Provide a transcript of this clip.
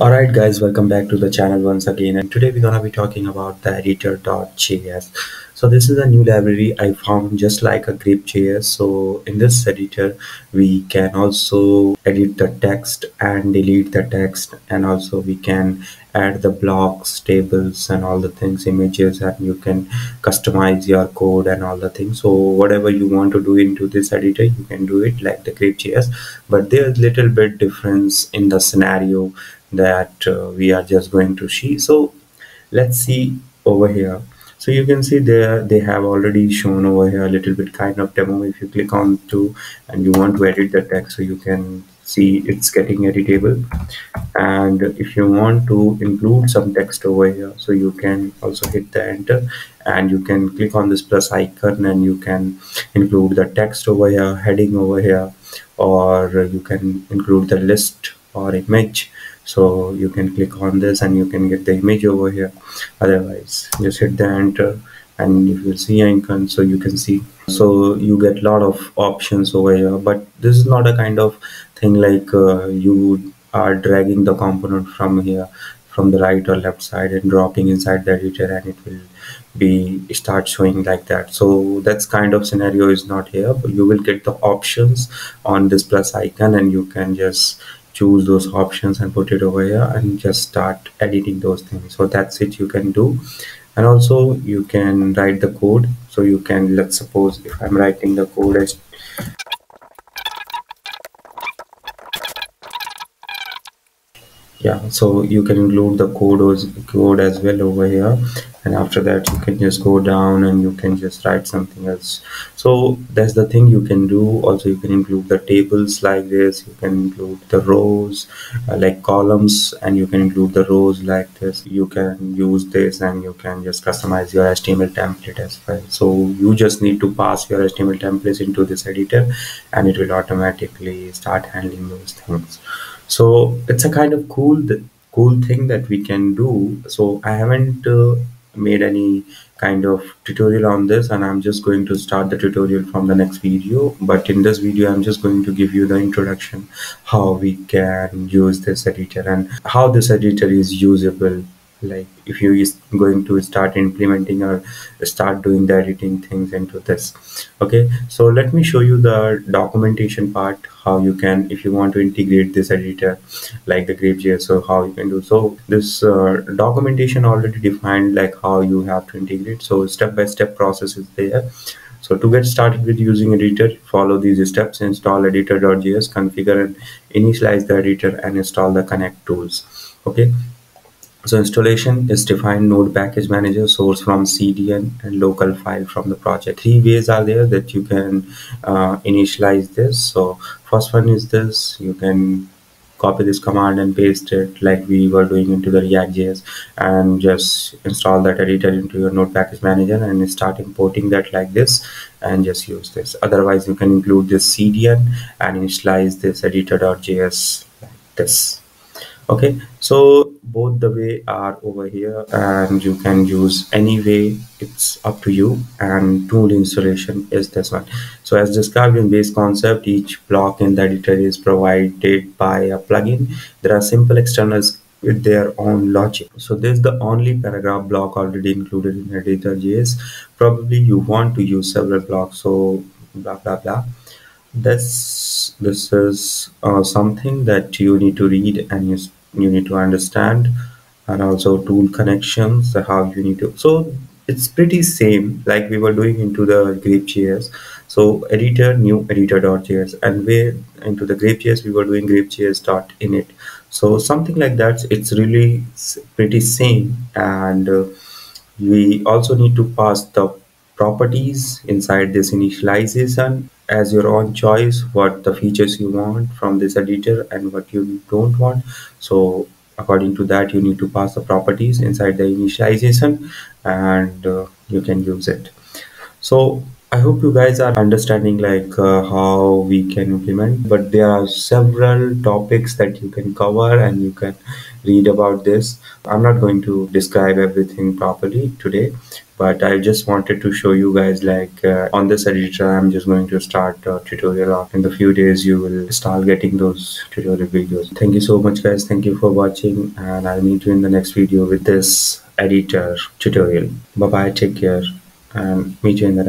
Alright guys, welcome back to the channel once again and today we're gonna be talking about the editor.js. So this is a new library I found just like a grapes.js. So in this editor we can also edit the text and delete the text and also we can add the blocks, tables and all the things, images and you can customize your code and all the things. So whatever you want to do into this editor you can do it like the grapes.js but there's little bit difference in the scenario that uh, we are just going to see. So let's see over here. So you can see there they have already shown over here a little bit kind of demo. If you click on to and you want to edit the text so you can see it's getting editable. And if you want to include some text over here so you can also hit the enter and you can click on this plus icon and you can include the text over here heading over here or you can include the list or image so you can click on this and you can get the image over here. Otherwise just hit the enter and if you see icon so you can see. So you get a lot of options over here but this is not a kind of thing like uh, you are dragging the component from here from the right or left side and dropping inside the editor and it will be start showing like that. So that's kind of scenario is not here but you will get the options on this plus icon and you can just choose those options and put it over here and just start editing those things. So that's it you can do. And also you can write the code. So you can let's suppose if i'm writing the code as yeah so you can include the code as, code as well over here and after that you can just go down and you can just write something else. So that's the thing you can do. Also you can include the tables like this. You can include the rows uh, like columns. And you can include the rows like this. You can use this and you can just customize your html template as well. So you just need to pass your html templates into this editor and it will automatically start handling those things. So it's a kind of cool cool thing that we can do. So i haven't uh, made any kind of tutorial on this and i'm just going to start the tutorial from the next video. But in this video i'm just going to give you the introduction how we can use this editor and how this editor is usable like if you is going to start implementing or start doing the editing things into this. Okay so let me show you the documentation part how you can if you want to integrate this editor like the grapes.js so how you can do. So this uh, documentation already defined like how you have to integrate. So step-by-step -step process is there. So to get started with using editor follow these steps install editor.js configure and initialize the editor and install the connect tools. Okay so installation is defined node package manager source from cdn and local file from the project. Three ways are there that you can uh, initialize this. So first one is this. You can copy this command and paste it like we were doing into the react.js and just install that editor into your node package manager and start importing that like this and just use this. Otherwise you can include this cdn and initialize this editor.js like this okay so both the way are over here and you can use any way it's up to you and tool installation is this one. So as described in base concept each block in the editor is provided by a plugin. There are simple externals with their own logic. So this is the only paragraph block already included in editor.js probably you want to use several blocks so blah blah blah this this is uh, something that you need to read and you, you need to understand and also tool connections how you need to so it's pretty same like we were doing into the grapes.js so editor new editor.js and where into the grapes.js we were doing grapes.js dot init. So something like that it's really pretty same and uh, we also need to pass the properties inside this initialization as your own choice what the features you want from this editor and what you don't want. So according to that you need to pass the properties inside the initialization and uh, you can use it. So i hope you guys are understanding like uh, how we can implement but there are several topics that you can cover and you can read about this. I'm not going to describe everything properly today but I just wanted to show you guys like uh, on this editor I'm just going to start a tutorial off in the few days you will start getting those tutorial videos. Thank you so much guys. Thank you for watching and I'll meet you in the next video with this editor tutorial. Bye bye take care and meet you in the